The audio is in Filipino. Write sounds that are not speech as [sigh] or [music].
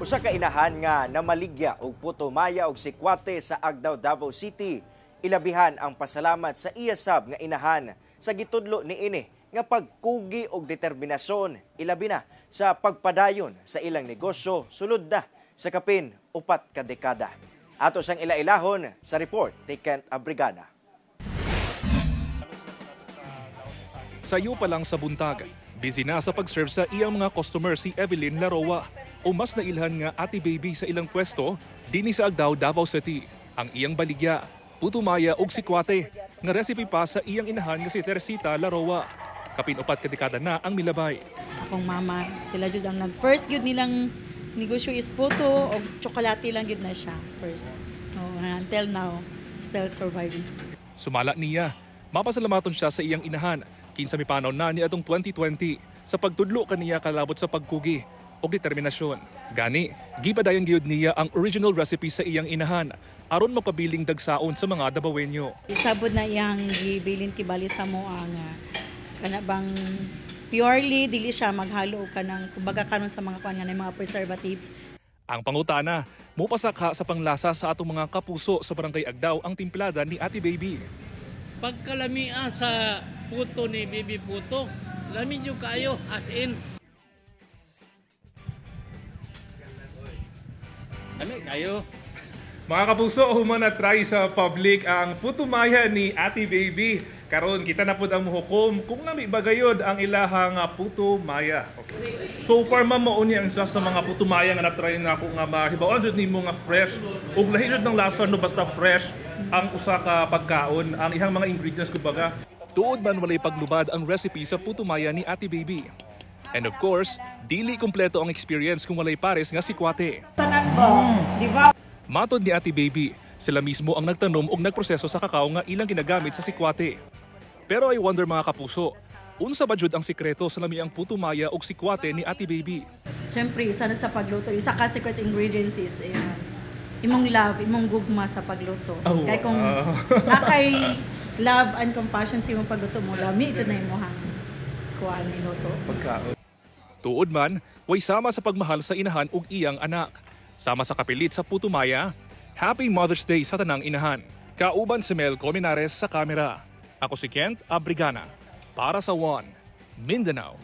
Usa ka inahan nga namaligya og puto maya og sikwate sa Agdao, Davao City. Ilabihan ang pasalamat sa iyasab nga inahan sa gitudlo ni ini nga pagkugi og determinasyon ilabi na sa pagpadayon sa ilang negosyo sulod na sa kapin upat ka dekada. Ato sang ilailahon sa report ni Kent Abrigana. Sayo pa lang sa buntag, busy na sa pag-serve sa iyang mga customer si Evelyn Laroa o mas nailhan nga ati baby sa ilang pwesto dinhi sa Agdao, Davao City. Ang iyang baligya, putumaya og sikwate nga recipe pa sa iyang inahan nga si Teresita Laroa. Kapin upat ka dekada na ang milabay. akong mama, sila jud ang nag first gyud nilang negosyo is puto o tsokolate lang gyud na siya first. Oh, until now, still surviving. Sumala niya, mapasalamaton siya sa iyang inahan kinsa mipanaw na ni atong 2020 sa pagtudlo kaniya kalabot sa pagkugi o determinasyon. Gani, gipadayon gyud niya ang original recipe sa iyang inahan aron magpabiling dagsaon sa mga Dabawenyo. Isabod na iyang gibilin kibali sa mo ang ah, kana bang purely dili siya maghalo og kanang kumbaga karon sa mga kuan nga mga preservatives Ang pangutana, mupasakha sa panglasa sa atong mga kapuso sa barangay Agdao ang timplada ni Ate Baby. pagkalamia sa puto ni Bibi Puto, lami yung kayo as in. Lami kayo. Mga kapuso, human na try sa public ang putumaya ni Ate Baby. Karon kita na pud ang muhukom kung nami bagayod ang ilahang ah, putumaya. Okay. So far ma'am mao ni ang isa sa mga putumaya nga na-try nga ako nga mahibawan jud nimo nga fresh ug lahi jud ng lasa no basta fresh ang usa ka pagkaon ang ihang mga ingredients kumbaga. Tuod man walay paglubad ang recipe sa putumaya ni Ate Baby. And of course, dili kompleto ang experience kung walay pares nga si Kwate. Matod ni Ate Baby, sila mismo ang nagtanom o nagproseso sa kakao nga ilang ginagamit sa sikwate. Pero I wonder mga kapuso, unsa ba jud ang sikreto sa lami ang putumaya o sikwate ni Ate Baby? Siyempre, isa na sa pagluto. Isa ka secret ingredients is ayan, imong love, imong gugma sa pagluto. Oh, Kaya kung wow. nakay [laughs] love and compassion sa imong pagluto mo, lami ito na imong kuan ni luto. Pagkaon. Tuod man, way sama sa pagmahal sa inahan ug iyang anak. Sama sa kapilit sa putumaya, Happy Mother's Day sa tanang inahan. Kauban si Mel Cominares sa kamera. Ako si Kent Abrigana para sa One, Mindanao.